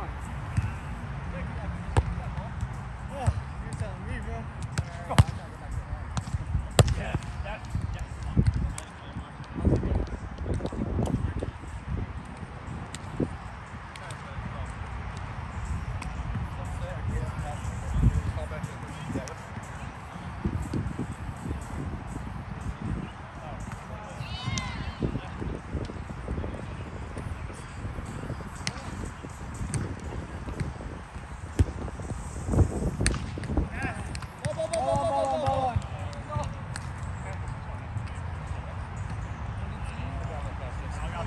lights.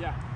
Yeah.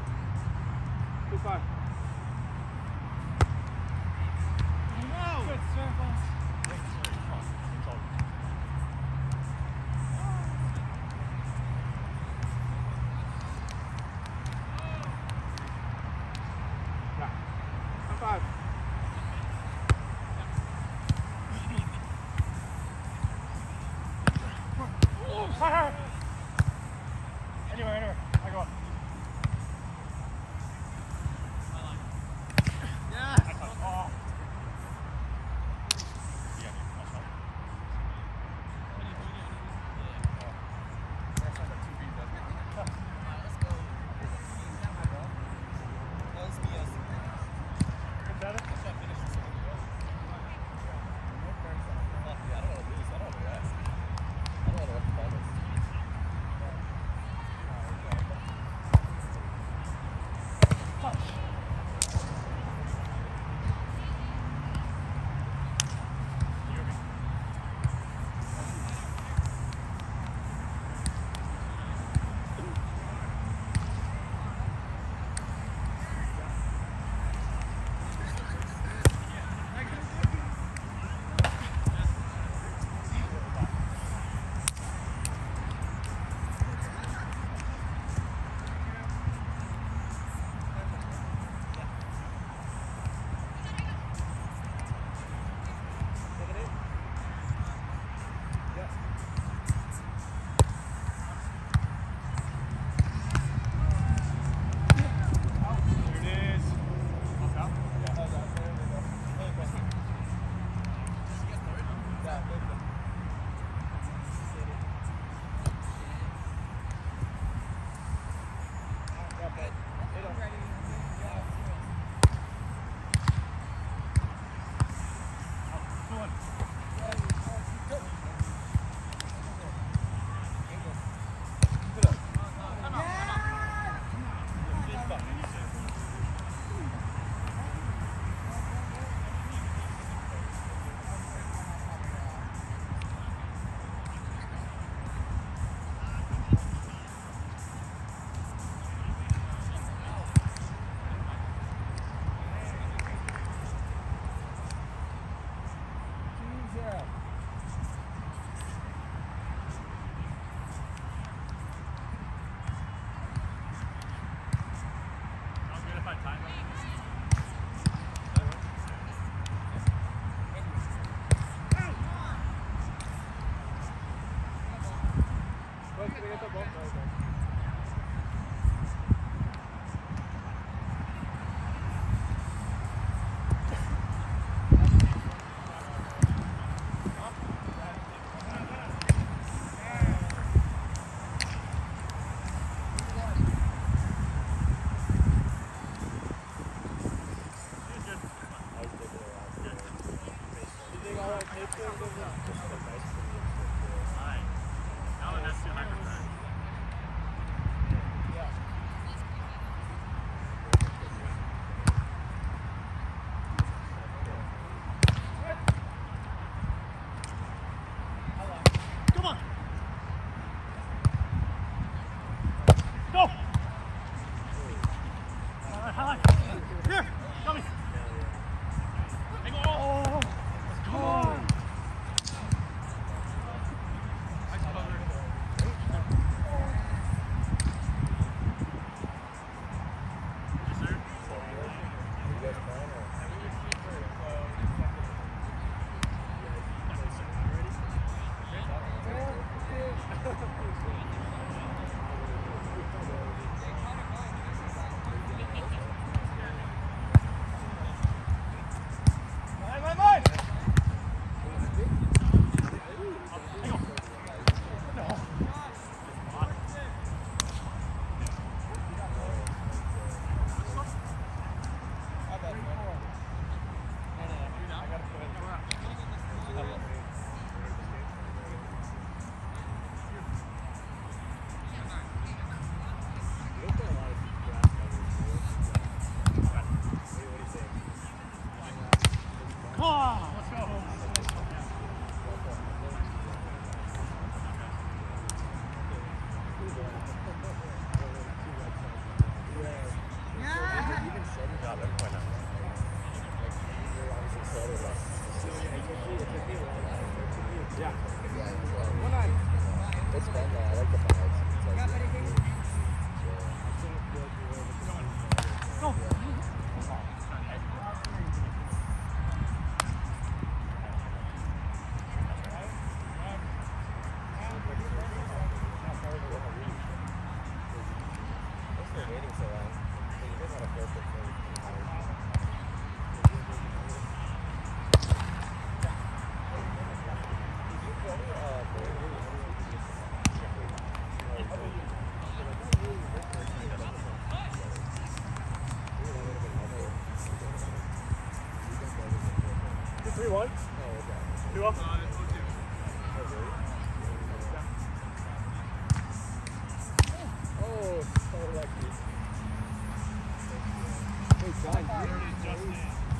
Hey,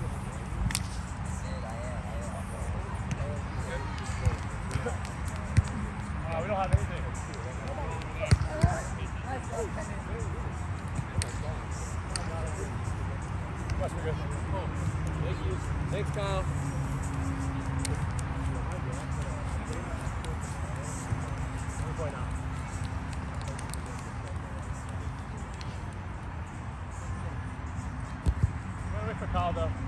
gonna